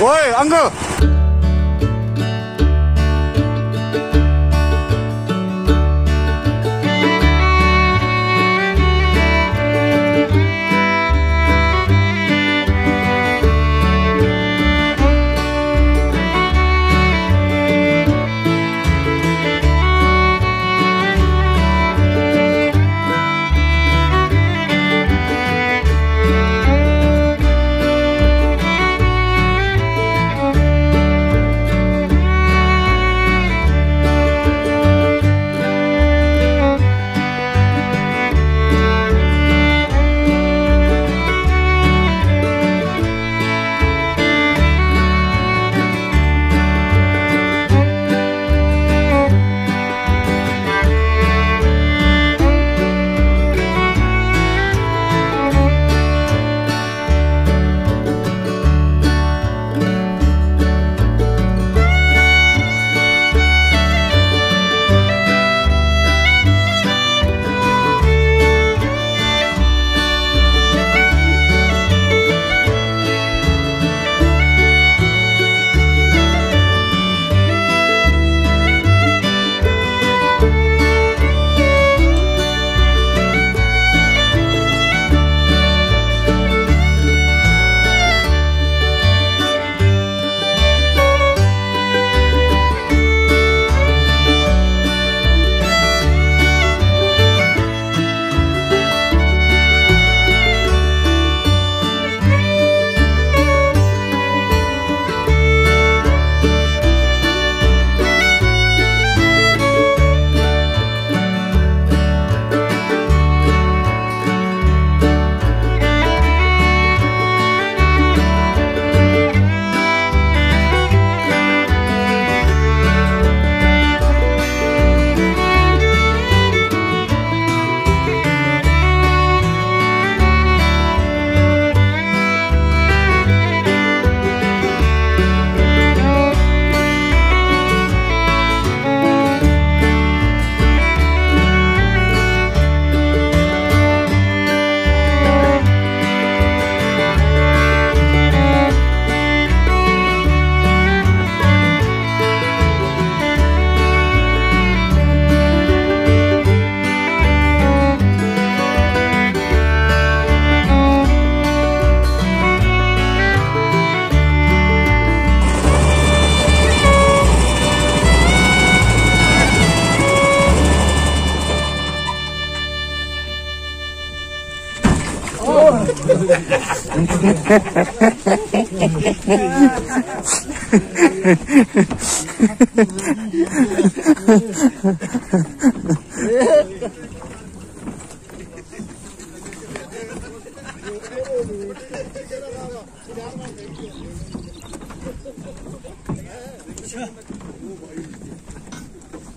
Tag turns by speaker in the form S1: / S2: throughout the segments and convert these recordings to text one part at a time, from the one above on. S1: 喂，安哥。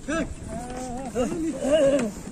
S2: Good.